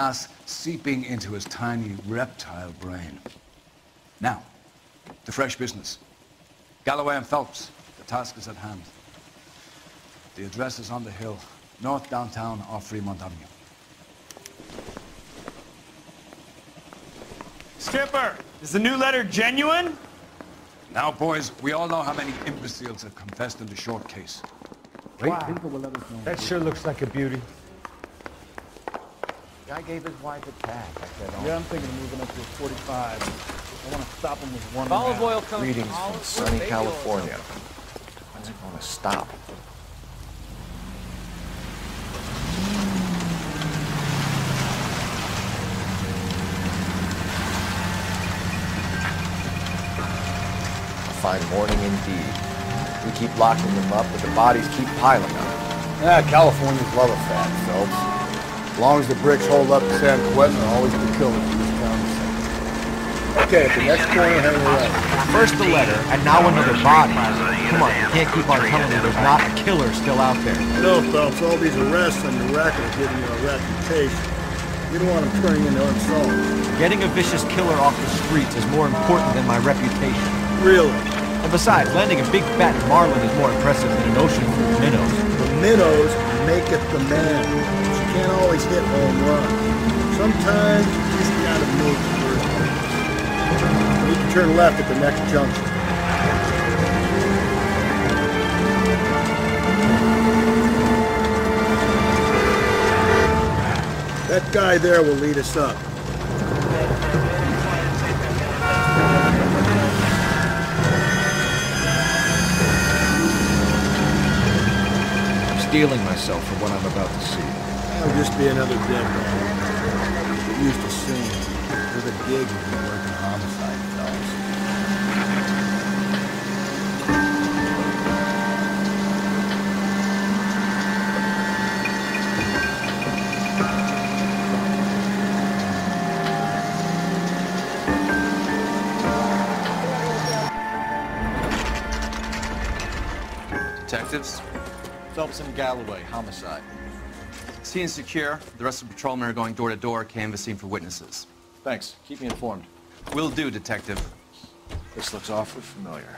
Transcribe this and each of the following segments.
gas seeping into his tiny reptile brain. Now, the fresh business. Galloway and Phelps, the task is at hand. The address is on the hill, north downtown off Fremont Avenue. Skipper, is the new letter genuine? Now, boys, we all know how many imbeciles have confessed in the short case. Wait, Wow. Pinker will let us know. That sure looks like a beauty. Guy gave his wife a tag. I said, oh, Yeah, I'm thinking of moving up to a 45. I want to stop him with one. and a Olive half. oil comes Greetings olive from oil, sunny oil. California. When's it going to stop? A fine morning indeed. We keep locking them up, but the bodies keep piling up. Yeah, Californians love a fat, Phelps. As long as the bricks hold up in San Quentin, they'll always be killers in this town. Okay, the next corner, hang around. First the letter, and now another body. Come on, you can't keep on telling me there's not a killer still out there. No, Phelps, all these arrests on your record are giving you a reputation. You don't want them turning into unsolved. Getting a vicious killer off the streets is more important than my reputation. Really. And besides, landing a big fat marlin is more impressive than an ocean full of minnows. The minnows make it the man. Can't always hit home run. Sometimes you just gotta make first one. You can turn left at the next junction. That guy there will lead us up. I'm steeling myself for what I'm about to see. I'll just be another dead man. We used to sing. With a gig, we've been working homicide, fellas. Detectives, Phelps and Galloway, homicide. Scene secure. The rest of the patrolmen are going door to door, canvassing for witnesses. Thanks. Keep me informed. Will do, Detective. This looks awfully familiar.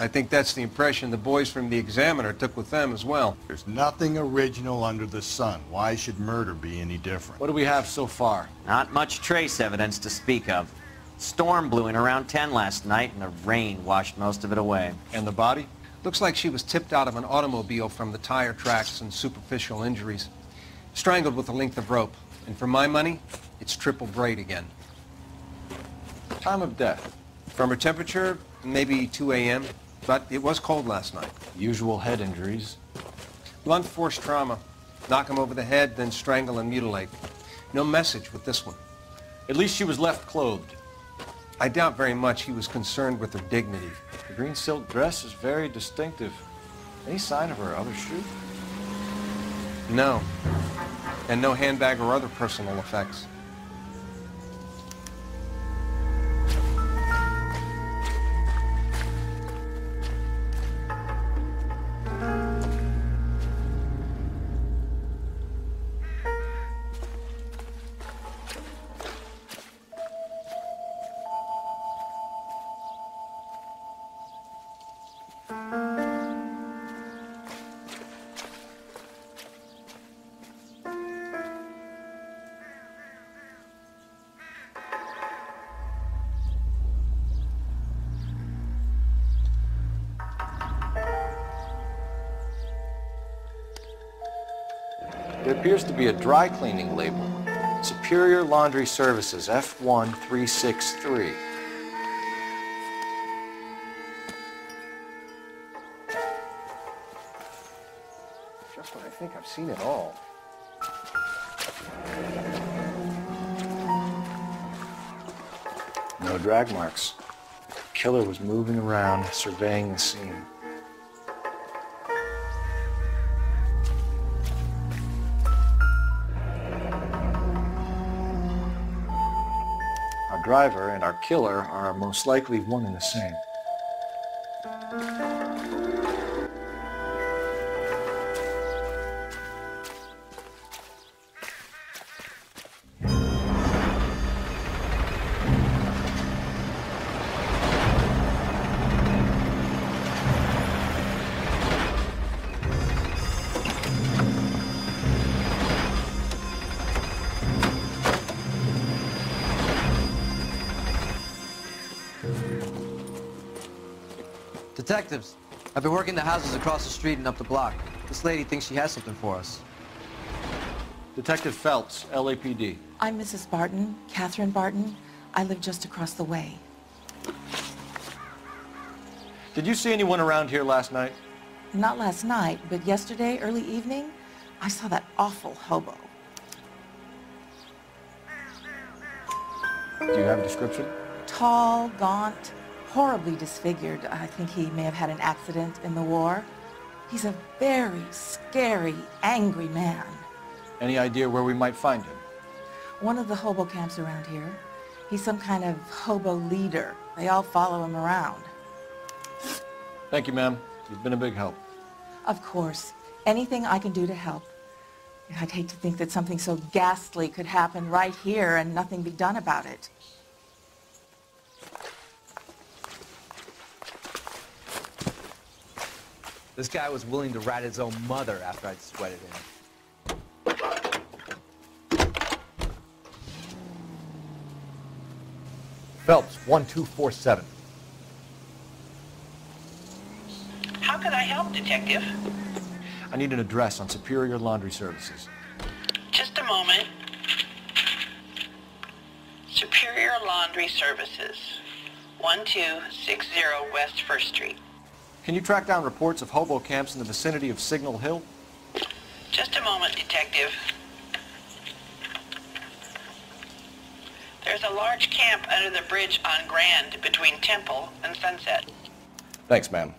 I think that's the impression the boys from the Examiner took with them as well. There's nothing original under the sun. Why should murder be any different? What do we have so far? Not much trace evidence to speak of. Storm blew in around 10 last night, and the rain washed most of it away. And the body? Looks like she was tipped out of an automobile from the tire tracks and superficial injuries. Strangled with a length of rope. And for my money, it's triple braid again. Time of death. From her temperature, maybe 2 a.m., but it was cold last night. Usual head injuries. Blunt force trauma. Knock him over the head, then strangle and mutilate. No message with this one. At least she was left clothed. I doubt very much he was concerned with her dignity. The green silk dress is very distinctive. Any sign of her other shoe? No. And no handbag or other personal effects. Be a dry cleaning label. Superior Laundry Services, F1363. Just when I think I've seen it all. No drag marks. The killer was moving around, surveying the scene. Driver and our killer are most likely one and the same. Detectives, I've been working the houses across the street and up the block. This lady thinks she has something for us. Detective Phelps, LAPD. I'm Mrs. Barton, Catherine Barton. I live just across the way. Did you see anyone around here last night? Not last night, but yesterday, early evening, I saw that awful hobo. Do you have a description? Tall, gaunt, horribly disfigured. I think he may have had an accident in the war. He's a very scary, angry man. Any idea where we might find him? One of the hobo camps around here. He's some kind of hobo leader. They all follow him around. Thank you, ma'am. You've been a big help. Of course. Anything I can do to help. I'd hate to think that something so ghastly could happen right here and nothing be done about it. This guy was willing to rat his own mother after I'd sweated him. Phelps, 1247. How can I help, Detective? I need an address on Superior Laundry Services. Just a moment. Superior Laundry Services, 1260 West First Street. Can you track down reports of hobo camps in the vicinity of Signal Hill? Just a moment, Detective. There's a large camp under the bridge on Grand between Temple and Sunset. Thanks, ma'am.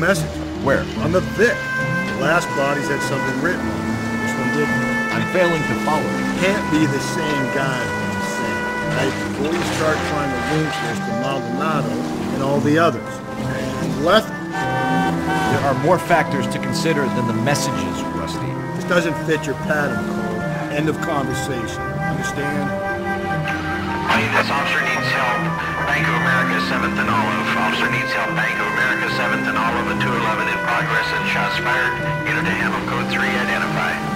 Message. Where? On the Vic. The last bodies had something written on them. This one didn't. I'm failing to follow. Can't be the same guy what you say. Right? Before you start trying to link this to Maldonado and all the others. And left, There are more factors to consider than the messages, Rusty. this doesn't fit your pattern, Cole. End of conversation. Understand? This officer needs help. Bank of America, 7th and Olive. Officer needs help. Bank of America, 7th and Olive. A 211 in progress and shots fired. Unit to handle code 3 identify.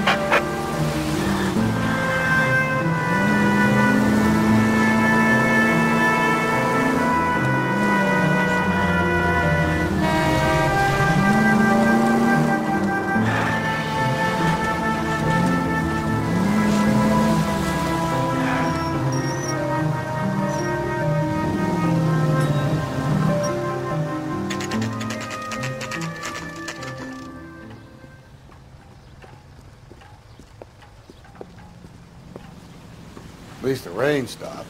Least the rain stopped.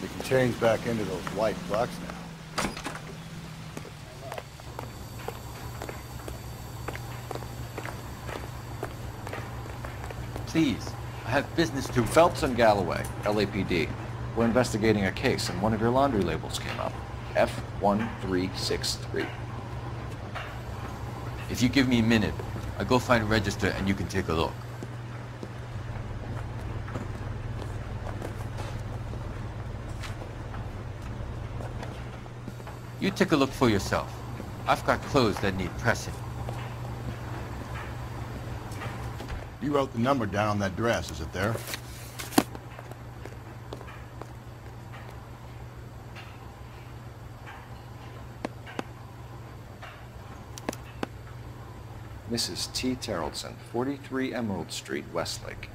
We can change back into those white bucks now. Please, I have business to... Phelps and Galloway, LAPD. We're investigating a case and one of your laundry labels came up. F1363. If you give me a minute, I'll go find a register and you can take a look. You take a look for yourself. I've got clothes that need pressing. You wrote the number down on that dress, is it there? Mrs. T. Tarleton, 43 Emerald Street, Westlake.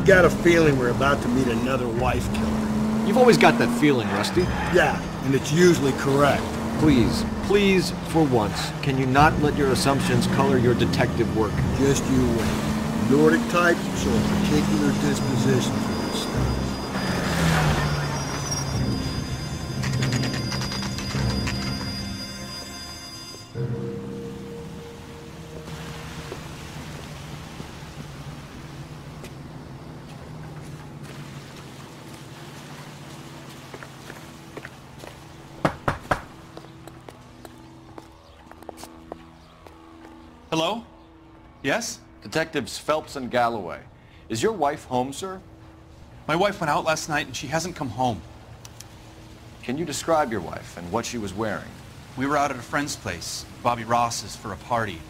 I've got a feeling we're about to meet another wife killer. You've always got that feeling, Rusty. Yeah, and it's usually correct. Please, please, for once, can you not let your assumptions color your detective work? Just you wait. Nordic types show a particular disposition Detectives Phelps and Galloway. Is your wife home, sir? My wife went out last night and she hasn't come home. Can you describe your wife and what she was wearing? We were out at a friend's place, Bobby Ross's, for a party.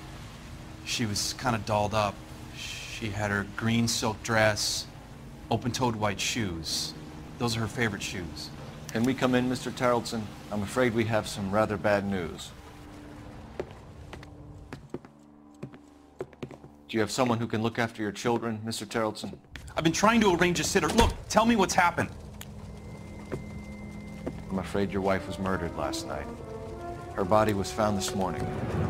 She was kind of dolled up. She had her green silk dress, open-toed white shoes. Those are her favorite shoes. Can we come in, Mr. Tarleton? I'm afraid we have some rather bad news. Do you have someone who can look after your children, Mr. Tarleton? I've been trying to arrange a sitter. Look, tell me what's happened. I'm afraid your wife was murdered last night. Her body was found this morning.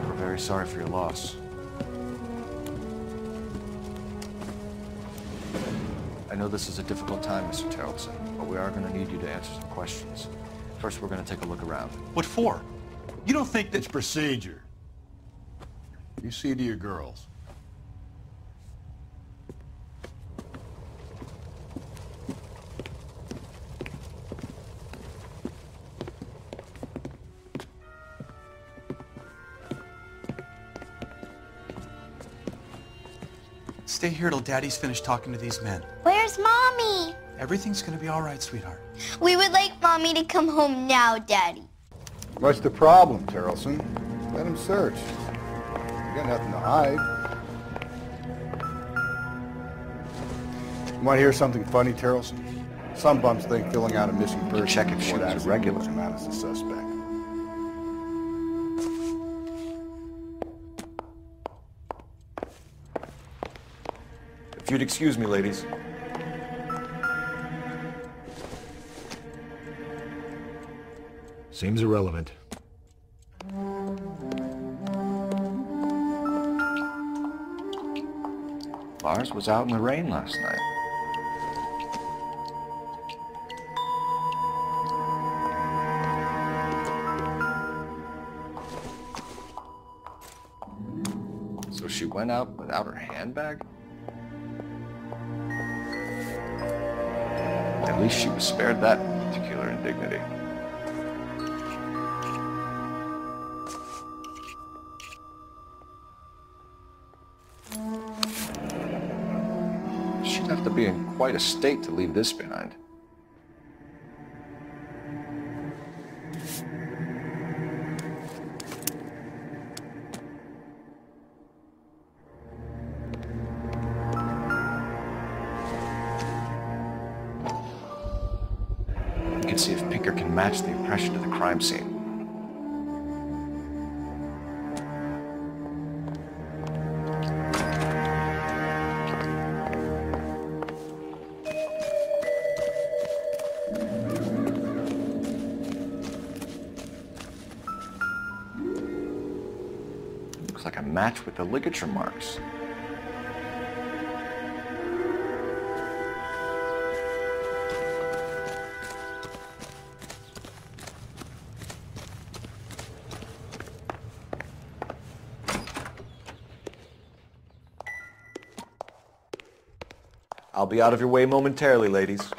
We're very sorry for your loss. I know this is a difficult time, Mr. Tarleton, but we are going to need you to answer some questions. First, we're going to take a look around. What for? You don't think that... It's procedure. You see to your girls. Stay here till Daddy's finished talking to these men. Where's Mommy? Everything's gonna be all right, sweetheart. We would like Mommy to come home now, Daddy. What's the problem, Tarleton? Let him search. You got nothing to hide. You want to hear something funny, Tarleton? Some bums think filling out a missing person check if she report was accident regular. puts him out as a suspect. If you'd excuse me, ladies. Seems irrelevant. Lars was out in the rain last night. So she went out without her handbag? At least she was spared that particular indignity. She'd have to be in quite a state to leave this behind. Can see if Pinker can match the impression of the crime scene. Looks like a match with the ligature marks. Be out of your way momentarily, ladies.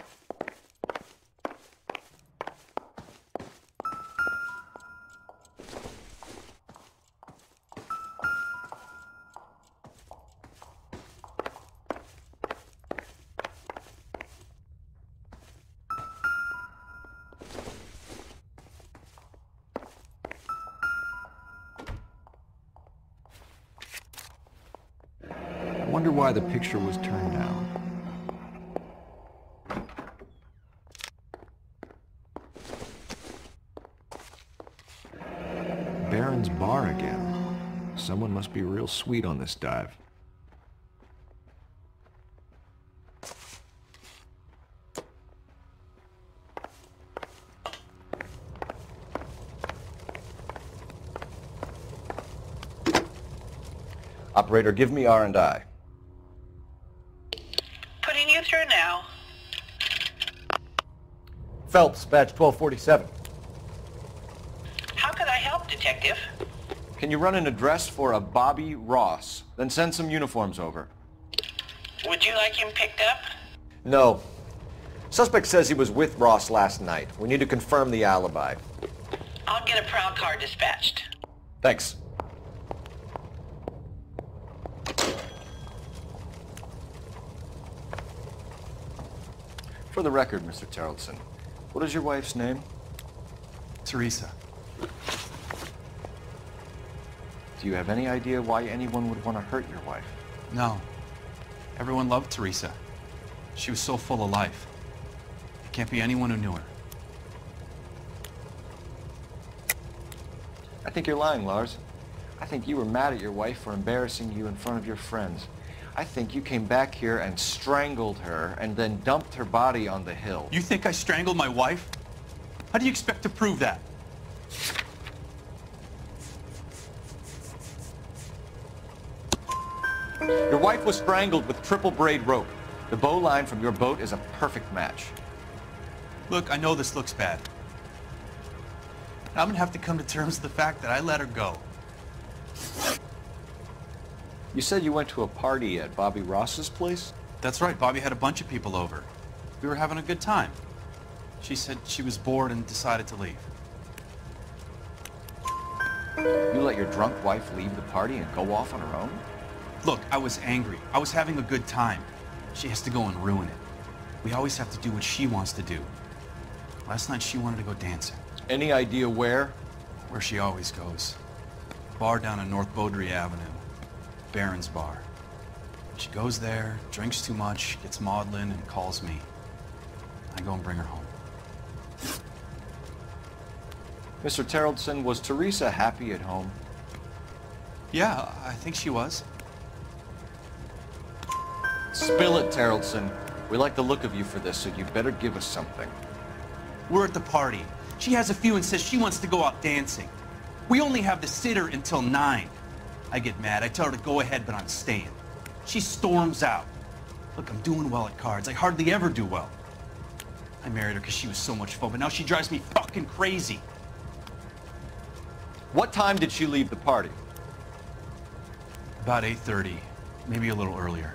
I wonder why the picture was turned sweet on this dive. Operator, give me R and I. Putting you through now. Phelps, batch 1247. How could I help, Detective? Can you run an address for a Bobby Ross? Then send some uniforms over. Would you like him picked up? No. Suspect says he was with Ross last night. We need to confirm the alibi. I'll get a prowl car dispatched. Thanks. For the record, Mr. Tarleton, what is your wife's name? Teresa. Do you have any idea why anyone would want to hurt your wife? No. Everyone loved Teresa. She was so full of life. It can't be anyone who knew her. I think you're lying, Lars. I think you were mad at your wife for embarrassing you in front of your friends. I think you came back here and strangled her and then dumped her body on the hill. You think I strangled my wife? How do you expect to prove that? Your wife was strangled with triple braid rope. The bowline from your boat is a perfect match. Look, I know this looks bad. I'm gonna have to come to terms with the fact that I let her go. You said you went to a party at Bobby Ross's place? That's right, Bobby had a bunch of people over. We were having a good time. She said she was bored and decided to leave. You let your drunk wife leave the party and go off on her own? Look, I was angry. I was having a good time. She has to go and ruin it. We always have to do what she wants to do. Last night she wanted to go dancing. Any idea where? Where she always goes. Bar down on North Beaudry Avenue. Baron's Bar. She goes there, drinks too much, gets maudlin, and calls me. I go and bring her home. Mr. Tarleton, was Teresa happy at home? Yeah, I think she was. Spill it, Tarleton. We like the look of you for this, so you better give us something. We're at the party. She has a few and says she wants to go out dancing. We only have the sitter until 9. I get mad. I tell her to go ahead, but I'm staying. She storms out. Look, I'm doing well at cards. I hardly ever do well. I married her because she was so much fun, but now she drives me fucking crazy. What time did she leave the party? About 8.30, maybe a little earlier.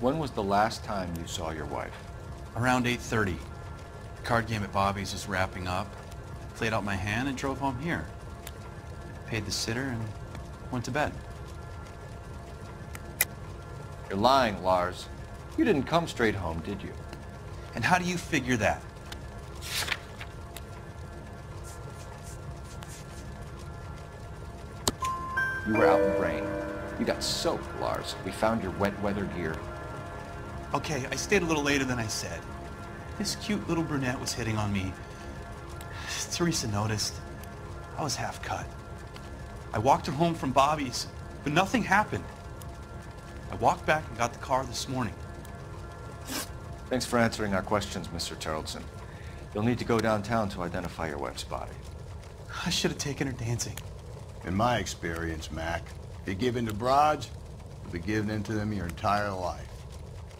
When was the last time you saw your wife? Around 8.30. The card game at Bobby's was wrapping up. I played out my hand and drove home here. Paid the sitter and went to bed. You're lying, Lars. You didn't come straight home, did you? And how do you figure that? You were out in the rain. You got soaked, Lars. We found your wet weather gear. Okay, I stayed a little later than I said. This cute little brunette was hitting on me. Teresa noticed. I was half cut. I walked her home from Bobby's, but nothing happened. I walked back and got the car this morning. Thanks for answering our questions, Mr. Tarleton. You'll need to go downtown to identify your wife's body. I should have taken her dancing. In my experience, Mac, if you give in to broads, you'll be giving in to them your entire life.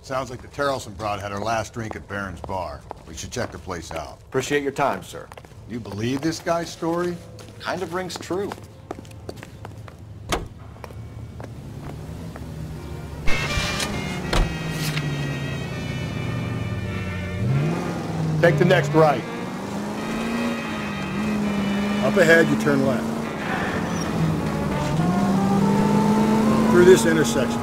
Sounds like the Tarleton broad had her last drink at Baron's Bar. We should check the place out. Appreciate your time, sir. You believe this guy's story? Kind of rings true. Take the next right. Up ahead, you turn left. Through this intersection.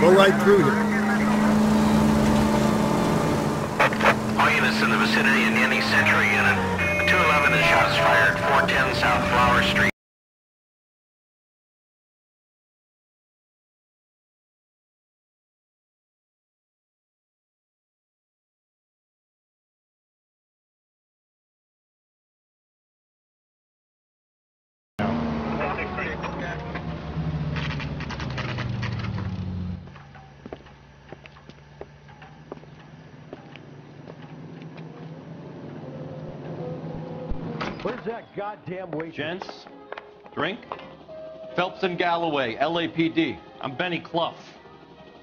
Go right through here. All units in the vicinity in any Century unit. 211 is shots fired, 410 South Flower Street. Where's that goddamn waitress? Gents, drink. Phelps and Galloway, LAPD. I'm Benny Clough.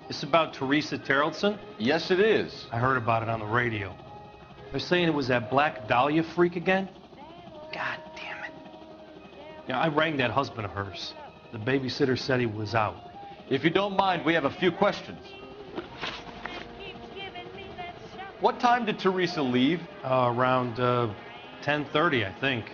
It's about Teresa Tarleton? Yes, it is. I heard about it on the radio. They're saying it was that Black Dahlia freak again? God damn it. Yeah, I rang that husband of hers. The babysitter said he was out. If you don't mind, we have a few questions. What time did Teresa leave? Uh, around uh, 10.30, I think.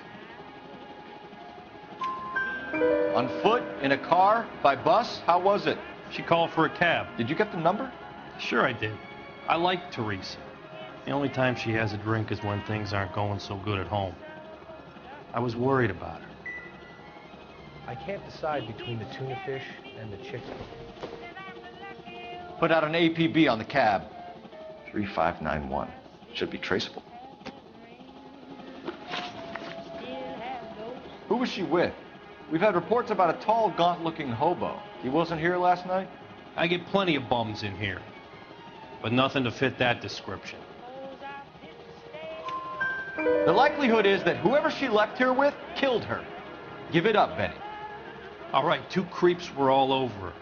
On foot? In a car? By bus? How was it? She called for a cab. Did you get the number? Sure I did. I like Teresa. The only time she has a drink is when things aren't going so good at home. I was worried about her. I can't decide between the tuna fish and the chicken. Put out an APB on the cab. 3591. Should be traceable. Who was she with? We've had reports about a tall, gaunt-looking hobo. He wasn't here last night? I get plenty of bums in here, but nothing to fit that description. The likelihood is that whoever she left here with killed her. Give it up, Benny. All right, two creeps were all over her,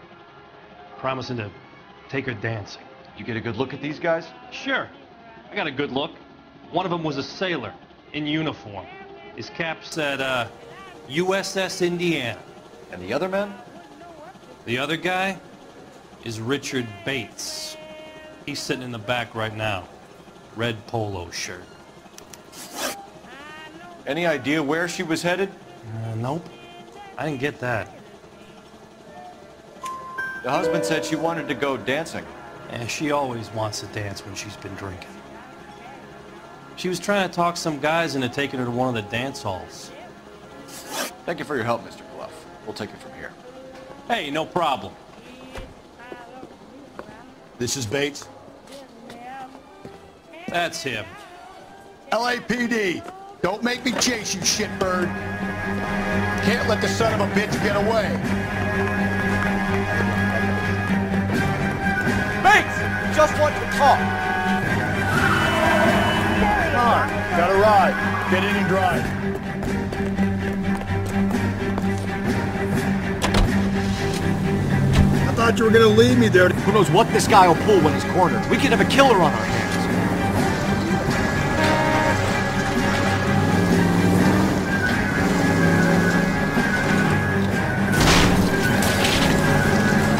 promising to take her dancing. You get a good look at these guys? Sure. I got a good look. One of them was a sailor in uniform. His cap said, uh, USS Indiana. And the other man? The other guy is Richard Bates. He's sitting in the back right now. Red polo shirt. Any idea where she was headed? Uh, nope. I didn't get that. The husband said she wanted to go dancing. And she always wants to dance when she's been drinking. She was trying to talk some guys into taking her to one of the dance halls. Thank you for your help, Mr. Clough. We'll take it from here. Hey, no problem. This is Bates. That's him. LAPD, don't make me chase you, shitbird. Can't let the son of a bitch get away. Bates! Just want to talk. Come on, got a ride. Get in and drive. Thought you were gonna leave me there. Who knows what this guy will pull when he's cornered? We could have a killer on our hands.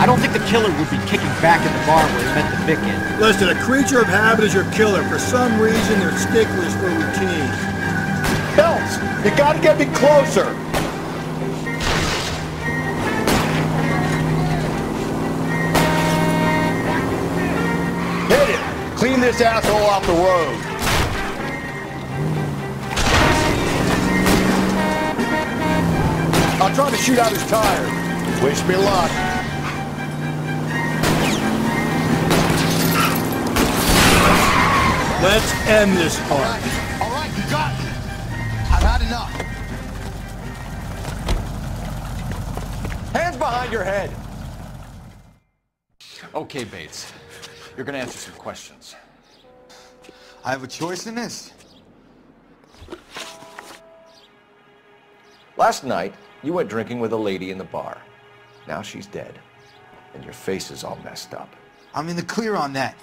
I don't think the killer would be kicking back in the bar where he met the Vic in. Listen, a creature of habit is your killer. For some reason, they're sticklers for routine. Phelps, you gotta get me closer. This asshole off the road. I'll try to shoot out his tire. Wish me luck. Let's end this part. All right, you got me. I've had enough. Hands behind your head. Okay, Bates. You're gonna answer some questions. I have a choice in this. Last night, you went drinking with a lady in the bar. Now she's dead. And your face is all messed up. I'm in the clear on that.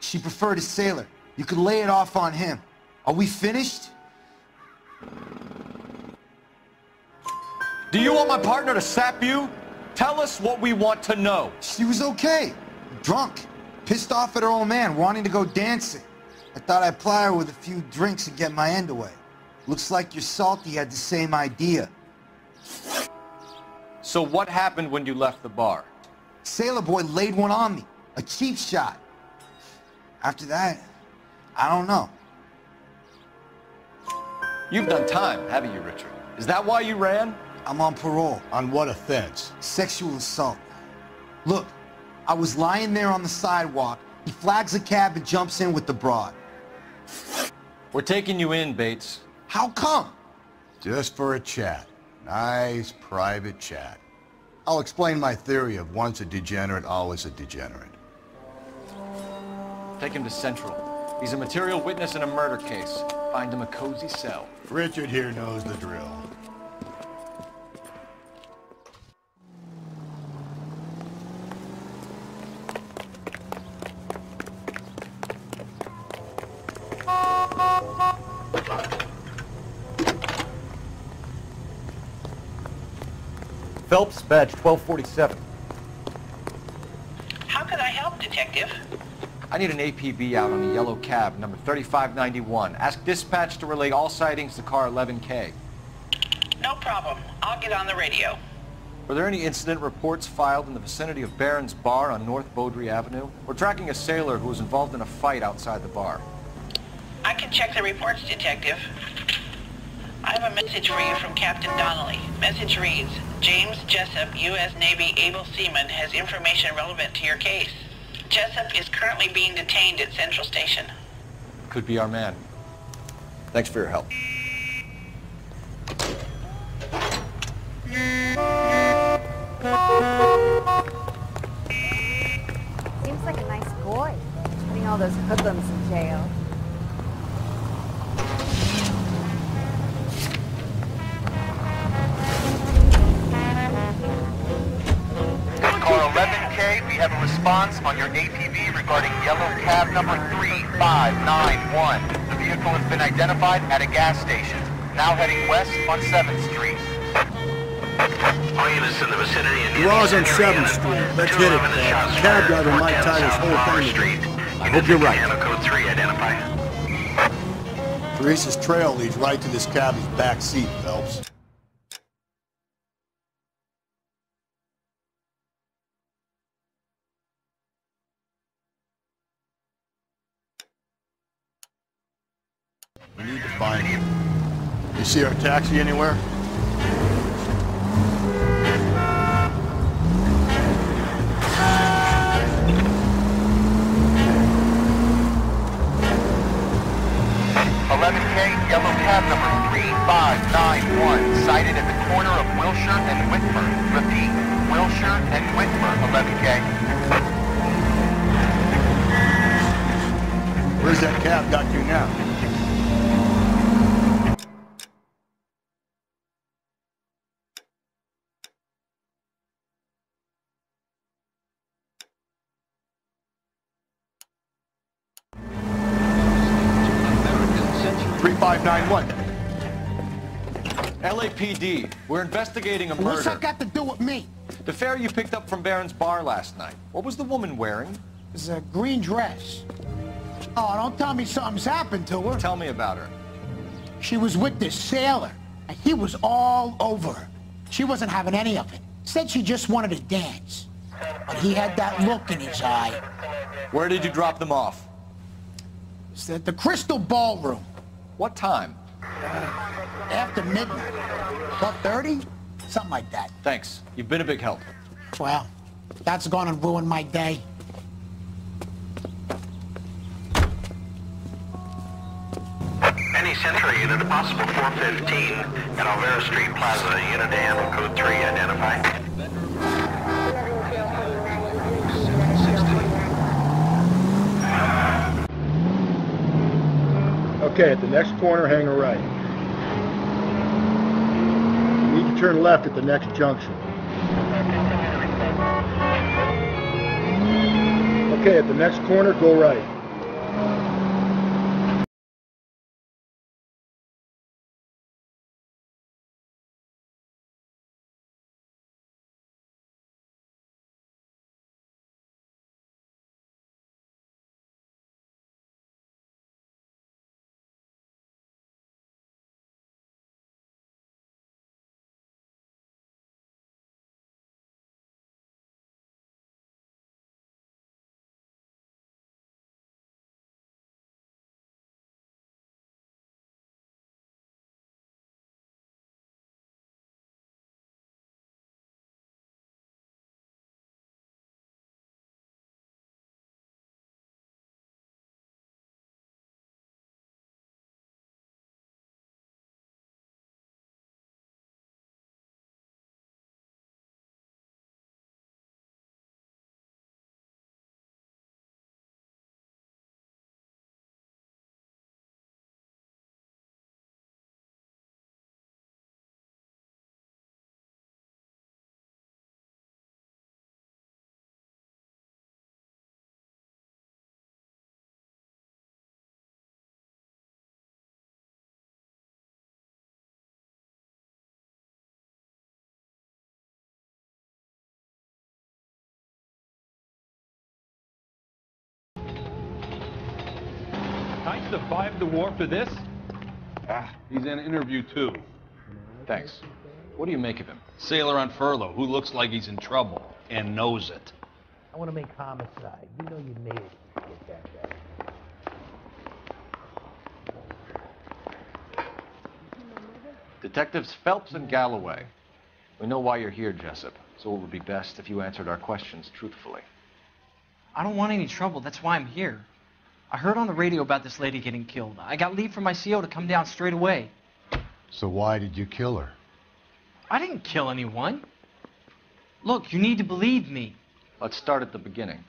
She preferred a sailor. You could lay it off on him. Are we finished? Do you want my partner to sap you? Tell us what we want to know. She was okay. Drunk. Pissed off at her old man, wanting to go dancing. I thought I'd ply her with a few drinks and get my end away. Looks like your salty had the same idea. So what happened when you left the bar? Sailor boy laid one on me. A cheap shot. After that, I don't know. You've done time, haven't you, Richard? Is that why you ran? I'm on parole. On what offense? Sexual assault. Look, I was lying there on the sidewalk. He flags a cab and jumps in with the broad. We're taking you in, Bates. How come? Just for a chat. Nice private chat. I'll explain my theory of once a degenerate, always a degenerate. Take him to Central. He's a material witness in a murder case. Find him a cozy cell. Richard here knows the drill. Phelps, badge 1247. How can I help, Detective? I need an APB out on a yellow cab, number 3591. Ask dispatch to relay all sightings to car 11K. No problem. I'll get on the radio. Were there any incident reports filed in the vicinity of Barron's Bar on North Beaudry Avenue? We're tracking a sailor who was involved in a fight outside the bar. I can check the reports, Detective. I have a message for you from Captain Donnelly. Message reads, James Jessup, U.S. Navy able seaman, has information relevant to your case. Jessup is currently being detained at Central Station. Could be our man. Thanks for your help. Seems like a nice boy, putting all those hoodlums in jail. Response on your APB regarding yellow cab number 3591. The vehicle has been identified at a gas station, now heading west on 7th Street. All units in the vicinity of Garage on 7th Street. Let's hit it, Bob. Cab driver Mike tie this whole thing together. I hope you're right. Code 3 identify. Teresa's trail leads right to this cabby's back seat, Phelps. We need to find him. You see our taxi anywhere? Eleven K, yellow cab number 3591, sighted at the corner of Wilshire and Witmer. Repeat, Wilshire and Witmer, 11K. Where's that cab got you now? LAPD, we're investigating a murder. What's that got to do with me? The fare you picked up from Barron's Bar last night. What was the woman wearing? It's a green dress. Oh, don't tell me something's happened to her. Tell me about her. She was with this sailor, and he was all over her. She wasn't having any of it. Said she just wanted to dance. But he had that look in his eye. Where did you drop them off? It's at the Crystal Ballroom. What time? After midnight. 12.30? Something like that. Thanks. You've been a big help. Well, that's gonna ruin my day. Any Century unit, a possible 415 at Olvera Street Plaza, unit to handle code 3 identify. Okay, at the next corner, hang a right. You need to turn left at the next junction. Okay, at the next corner, go right. I survived the war for this? Ah, he's in an interview too. Thanks. What do you make of him? Sailor on furlough who looks like he's in trouble and knows it. I want to make homicide. You know you made it. Get that back. Detectives Phelps and Galloway. We know why you're here, Jessup, so it would be best if you answered our questions truthfully. I don't want any trouble. That's why I'm here. I heard on the radio about this lady getting killed. I got leave from my CO to come down straight away. So why did you kill her? I didn't kill anyone. Look, you need to believe me. Let's start at the beginning.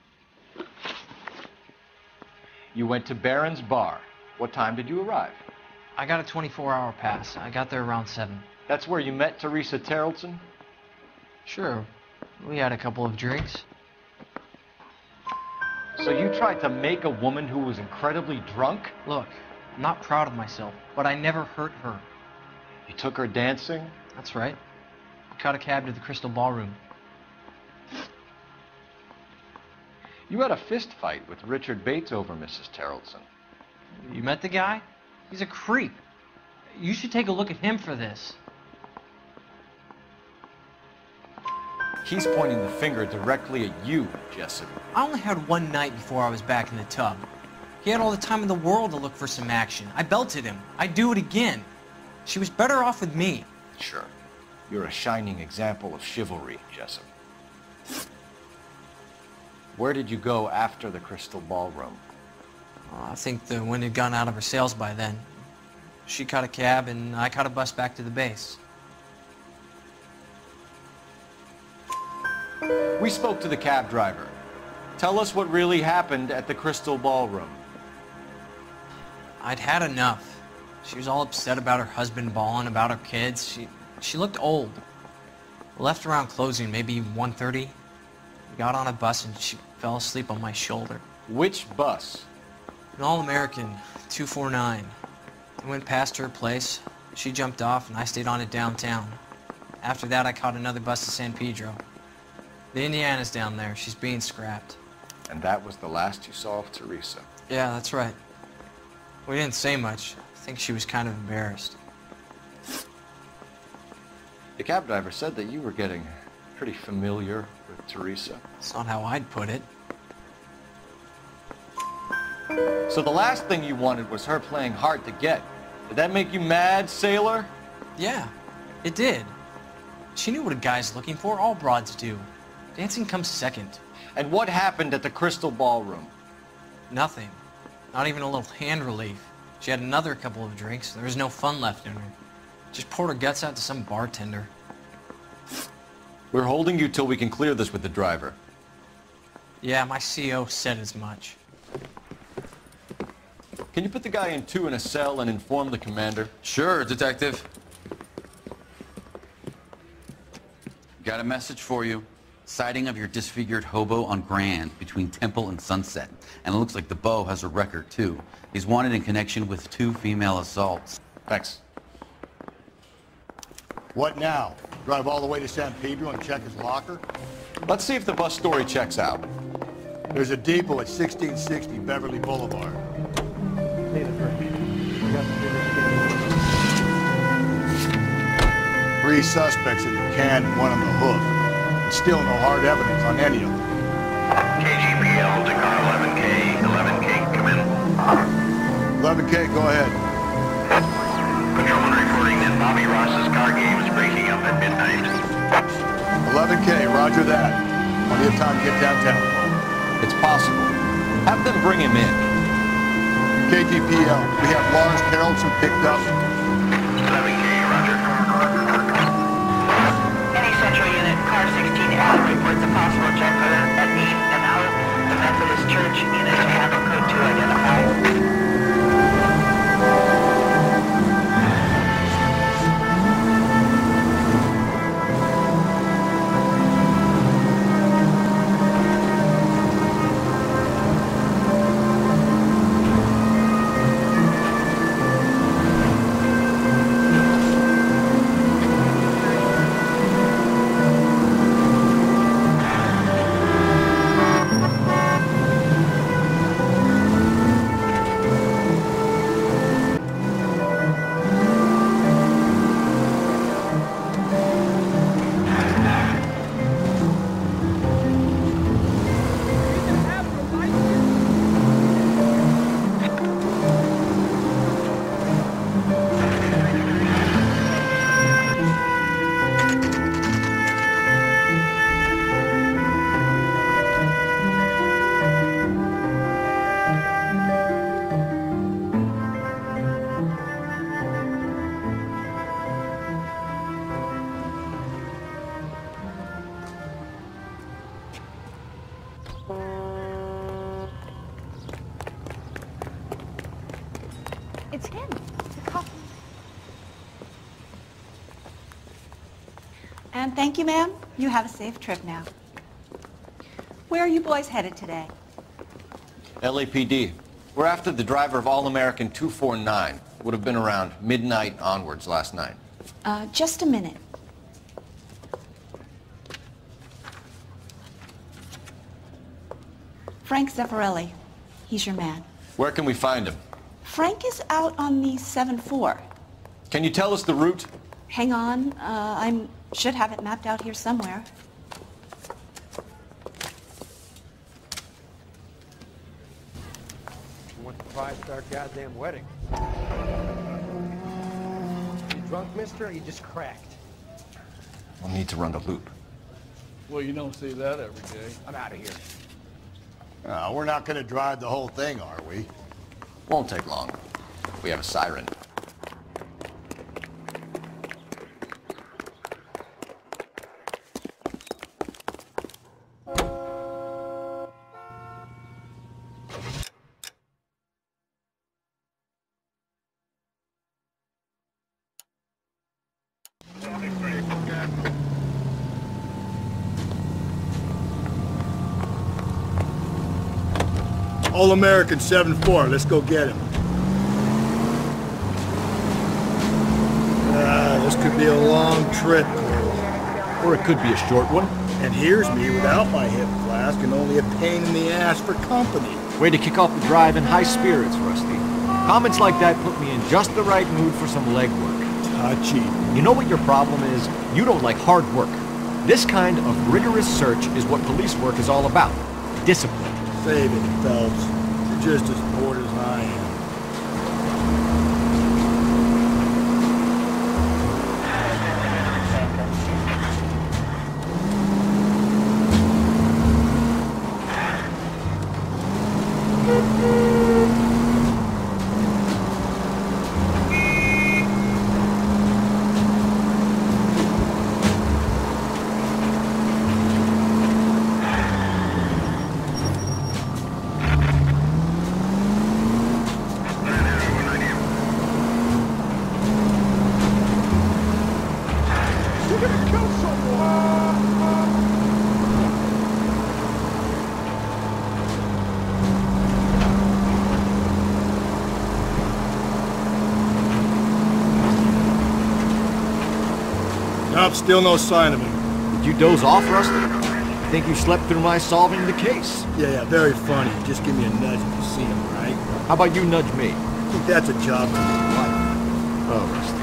You went to Barron's Bar. What time did you arrive? I got a 24-hour pass. I got there around 7. That's where you met Teresa Tarleton? Sure. We had a couple of drinks. So you tried to make a woman who was incredibly drunk? Look, I'm not proud of myself, but I never hurt her. You took her dancing? That's right. I caught a cab to the Crystal Ballroom. You had a fist fight with Richard Bates over Mrs. Tarleton. You met the guy? He's a creep. You should take a look at him for this. He's pointing the finger directly at you, Jessup. I only had one night before I was back in the tub. He had all the time in the world to look for some action. I belted him. I'd do it again. She was better off with me. Sure. You're a shining example of chivalry, Jessup. Where did you go after the Crystal Ballroom? Uh, I think the wind had gone out of her sails by then. She caught a cab, and I caught a bus back to the base. We spoke to the cab driver. Tell us what really happened at the Crystal Ballroom. I'd had enough. She was all upset about her husband balling, about her kids. She, she looked old. Left around closing, maybe 1.30. We got on a bus and she fell asleep on my shoulder. Which bus? An All-American, 249. I went past her place. She jumped off and I stayed on it downtown. After that, I caught another bus to San Pedro. The Indiana's down there. She's being scrapped. And that was the last you saw of Teresa. Yeah, that's right. We didn't say much. I think she was kind of embarrassed. The cab driver said that you were getting pretty familiar with Teresa. That's not how I'd put it. So the last thing you wanted was her playing hard to get. Did that make you mad, sailor? Yeah, it did. She knew what a guy's looking for. All broads do. Dancing comes second. And what happened at the Crystal Ballroom? Nothing. Not even a little hand relief. She had another couple of drinks. There was no fun left in her. Just poured her guts out to some bartender. We're holding you till we can clear this with the driver. Yeah, my CO said as much. Can you put the guy in two in a cell and inform the commander? Sure, Detective. Got a message for you. Sighting of your disfigured hobo on Grand between Temple and Sunset. And it looks like the Beau has a record, too. He's wanted in connection with two female assaults. Thanks. What now? Drive all the way to San Pedro and check his locker? Let's see if the bus story checks out. There's a depot at 1660 Beverly Boulevard. Three suspects in the can and one on the hook. And still no hard evidence on any of them. KGPL to car 11K. 11K, come in. 11K, go ahead. Patrolman reporting that Bobby Ross's car game is breaking up at midnight. 11K, roger that. Plenty of time to get downtown. It's possible. Have them bring him in. KGPL, we have Lars Carrollson picked up. 16L reports a possible jet at 8 and of the Methodist Church. Unit to handle code 2 identified. And thank you, ma'am. You have a safe trip now. Where are you boys headed today? LAPD. We're after the driver of All-American 249. Would have been around midnight onwards last night. Uh, just a minute. Frank Zeffirelli. He's your man. Where can we find him? Frank is out on the 7-4. Can you tell us the route? Hang on. Uh, I should have it mapped out here somewhere. Went to five-star goddamn wedding. You drunk, mister, or you just cracked? We'll need to run the loop. Well, you don't see that every day. I'm out of here. Uh, we're not gonna drive the whole thing, are we? Won't take long. We have a siren. All-American 7-4. Let's go get him. Ah, this could be a long trip. Or it could be a short one. And here's me without my hip flask and only a pain in the ass for company. Way to kick off the drive in high spirits, Rusty. Comments like that put me in just the right mood for some legwork. Touchy. You know what your problem is? You don't like hard work. This kind of rigorous search is what police work is all about. Discipline. Save it, Phelps. Just as bored Nope, still no sign of him. Did you doze off, Rusty? I think you slept through my solving the case? Yeah, yeah, very funny. Just give me a nudge if you see him, right? How about you nudge me? I think that's a job for wife. Oh, Rusty.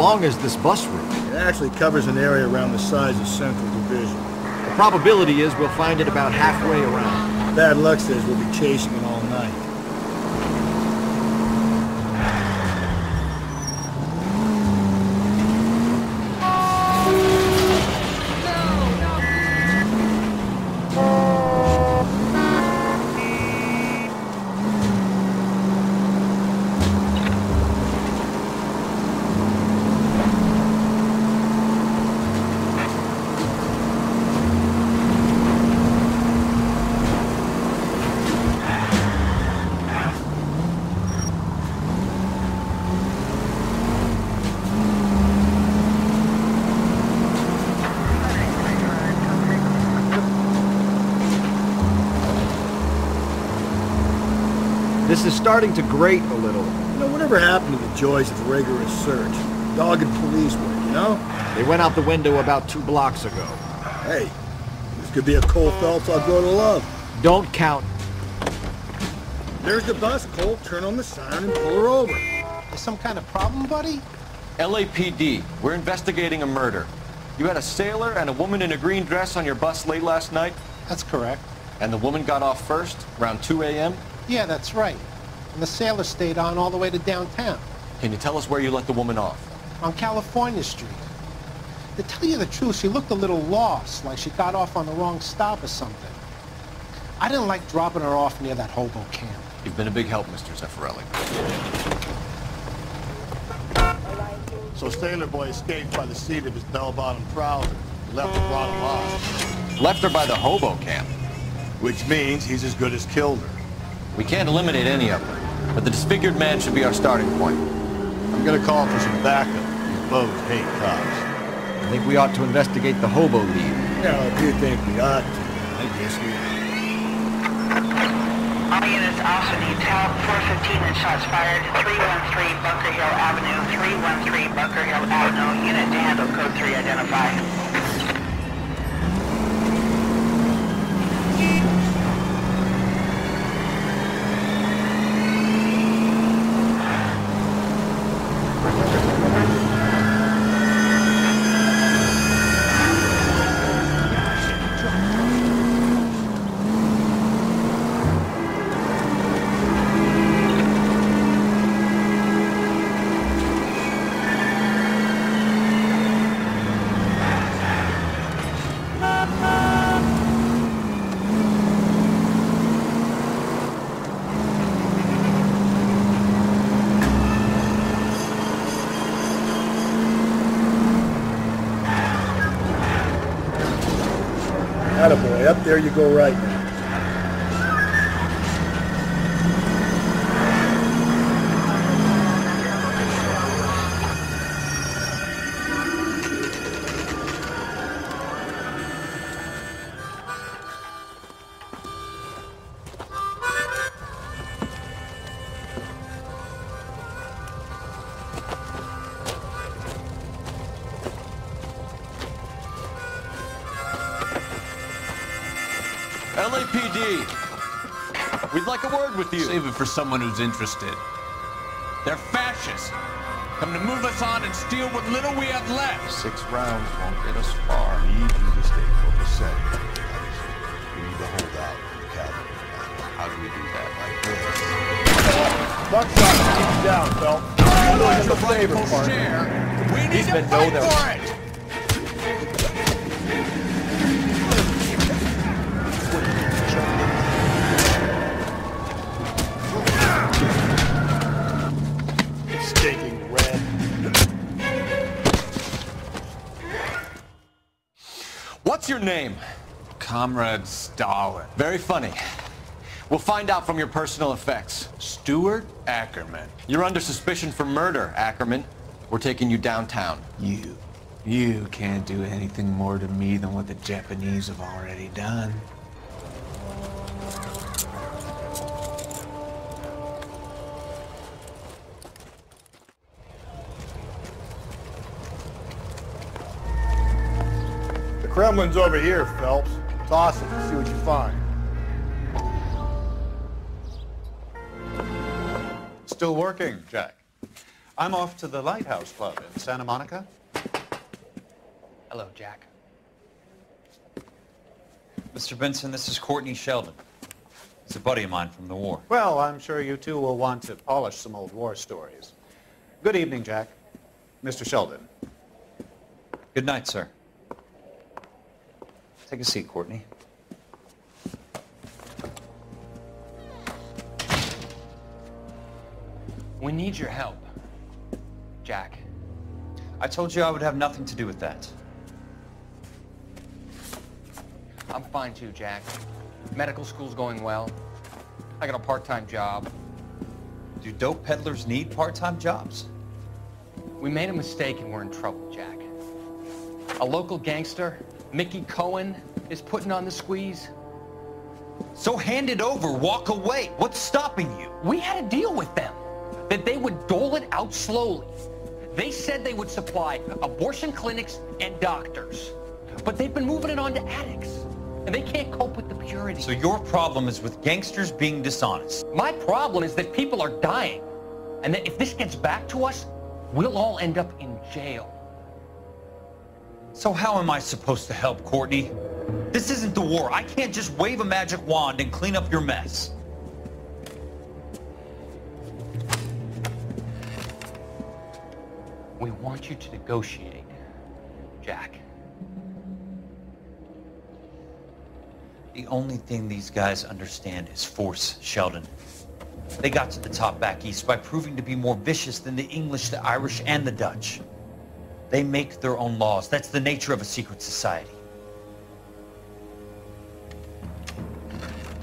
Long is this bus route? It actually covers an area around the size of Central Division. The probability is we'll find it about halfway around. Bad luck says we'll be chasing it all starting to grate a little. You know, whatever happened to the joys of rigorous search? Dogged police work, you know? They went out the window about two blocks ago. Hey, this could be a Cole Phelps I'll grow to love. Don't count. There's the bus, Cole. Turn on the siren and pull her over. There's some kind of problem, buddy? LAPD, we're investigating a murder. You had a sailor and a woman in a green dress on your bus late last night? That's correct. And the woman got off first, around 2 a.m.? Yeah, that's right. And the sailor stayed on all the way to downtown. Can you tell us where you let the woman off? On California Street. To tell you the truth, she looked a little lost, like she got off on the wrong stop or something. I didn't like dropping her off near that hobo camp. You've been a big help, Mr. Zeffirelli. So Sailor Boy escaped by the seat of his bell-bottom trousers. He left the throttle off. Left her by the hobo camp. Which means he's as good as killed her. We can't eliminate any of them, but the disfigured man should be our starting point. I'm gonna call for some backup. These bows hate cops. I think we ought to investigate the hobo lead. Yeah, if you think we ought to, I guess we All units also needs help. 415 and shots fired. 313 Bunker Hill Avenue. 313 Bunker Hill Avenue. Unit to handle code 3 identified. You go right LAPD, we'd like a word with you. Save it for someone who's interested. They're fascists. Come to move us on and steal what little we have left. Six rounds won't get us far. We need you to stay copacetic. We need to hold out for the cavalry. How do we do that? Like this. Buckshot, keep you down, Phelps. What's the flavor part. share? We need These to men fight their- for it. Name? Comrade Stalin. Very funny. We'll find out from your personal effects. Stuart Ackerman. You're under suspicion for murder, Ackerman. We're taking you downtown. You. You can't do anything more to me than what the Japanese have already done. Kremlin's over here, Phelps. Toss it and see what you find. Still working, Jack. I'm off to the Lighthouse Club in Santa Monica. Hello, Jack. Mr. Benson, this is Courtney Sheldon. He's a buddy of mine from the war. Well, I'm sure you two will want to polish some old war stories. Good evening, Jack. Mr. Sheldon. Good night, sir. Take a seat, Courtney. We need your help, Jack. I told you I would have nothing to do with that. I'm fine too, Jack. Medical school's going well. I got a part-time job. Do dope peddlers need part-time jobs? We made a mistake and we're in trouble, Jack. A local gangster, Mickey Cohen, is putting on the squeeze. So hand it over, walk away. What's stopping you? We had a deal with them that they would dole it out slowly. They said they would supply abortion clinics and doctors. But they've been moving it on to addicts. And they can't cope with the purity. So your problem is with gangsters being dishonest. My problem is that people are dying. And that if this gets back to us, we'll all end up in jail. So how am I supposed to help, Courtney? This isn't the war. I can't just wave a magic wand and clean up your mess. We want you to negotiate, Jack. The only thing these guys understand is force, Sheldon. They got to the top back east by proving to be more vicious than the English, the Irish, and the Dutch. They make their own laws. That's the nature of a secret society.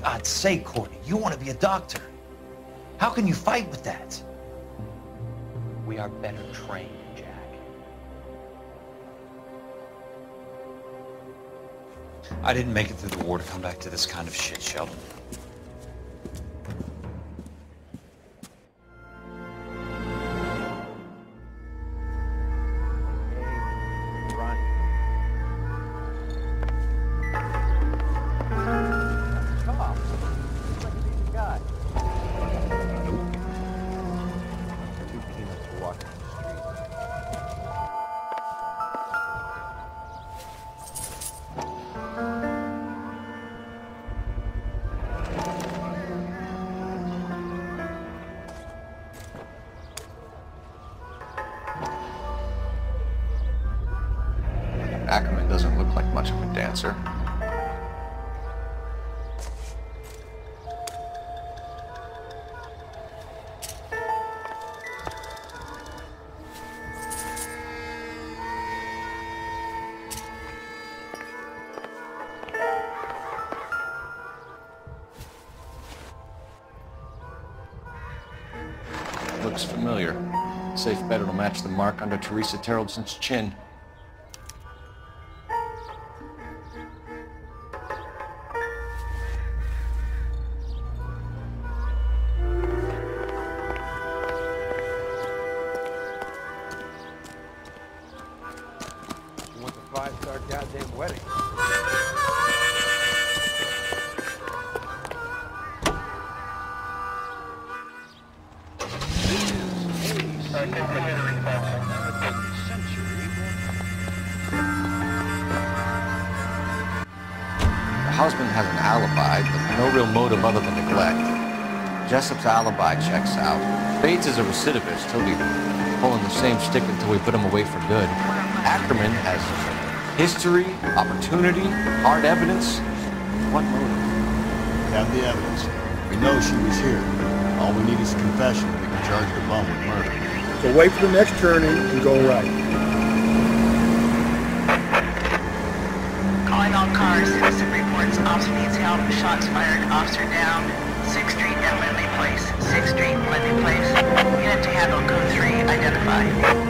God's sake, Courtney, you want to be a doctor. How can you fight with that? We are better trained, Jack. I didn't make it through the war to come back to this kind of shit, Sheldon. Match the mark under Teresa Tarleton's chin. She wants motive other than neglect. Jessup's alibi checks out. Bates is a recidivist. He'll be pulling the same stick until we put him away for good. Ackerman has history, opportunity, hard evidence. What motive? We have the evidence. We know she was here. All we need is a confession. We can charge the bum with murder. So wait for the next turning and go right. Calling all cars, officer needs help, shots fired, officer down, 6th Street and Lindley Place, 6th Street, Lindley Place. Unit to handle code 3, identified.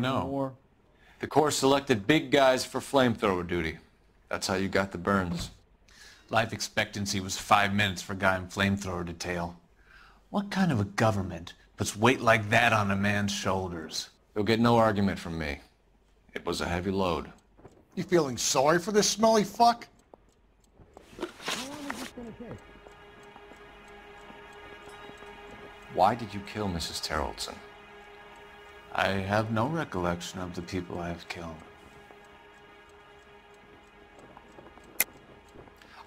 Marines. fair in war. The Corps selected big guys for flamethrower duty. That's how you got the burns. Life expectancy was five minutes for a guy in flamethrower detail. What kind of a government puts weight like that on a man's shoulders? You'll get no argument from me. It was a heavy load. You feeling sorry for this smelly fuck? Why did you kill Mrs. Tarleton? I have no recollection of the people I have killed.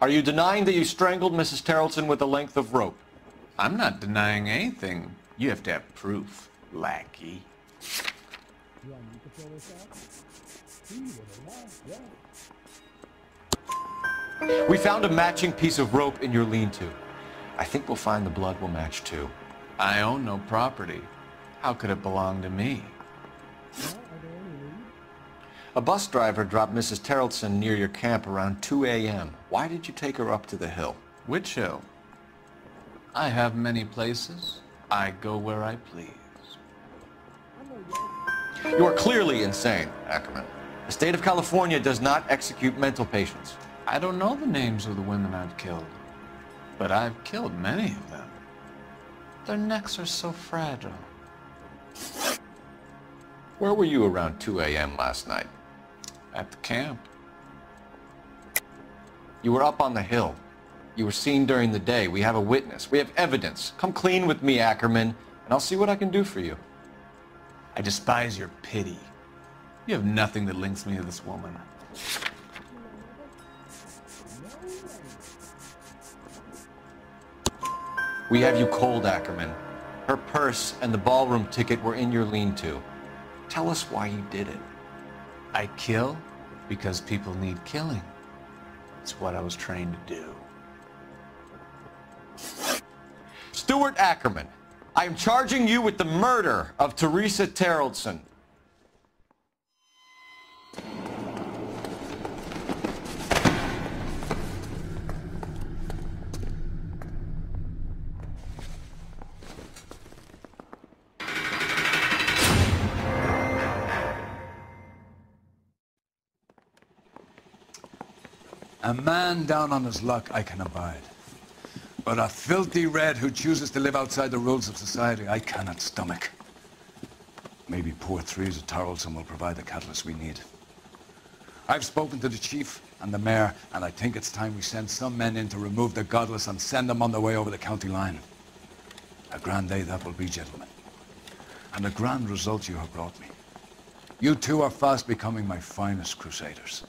Are you denying that you strangled Mrs. Tarleton with a length of rope? I'm not denying anything. You have to have proof, lackey. We found a matching piece of rope in your lean-to. I think we'll find the blood will match too. I own no property. How could it belong to me? A bus driver dropped Mrs. Tarleton near your camp around 2 a.m. Why did you take her up to the hill? Which hill? I have many places. I go where I please. You are clearly insane, Ackerman. The state of California does not execute mental patients. I don't know the names of the women I've killed, but I've killed many of them. Their necks are so fragile. Where were you around 2 a.m. last night? At the camp. You were up on the hill. You were seen during the day. We have a witness. We have evidence. Come clean with me, Ackerman, and I'll see what I can do for you. I despise your pity. You have nothing that links me to this woman. We have you cold, Ackerman. Her purse and the ballroom ticket were in your lean-to. Tell us why you did it. I kill because people need killing. It's what I was trained to do. Stuart Ackerman, I am charging you with the murder of Teresa Tarleton. A man down on his luck I can abide. But a filthy red who chooses to live outside the rules of society, I cannot stomach. Maybe poor Theresa Tarleton will provide the catalyst we need. I've spoken to the chief and the mayor, and I think it's time we send some men in to remove the godless and send them on their way over the county line. A grand day that will be, gentlemen. And a grand result you have brought me. You two are fast becoming my finest crusaders.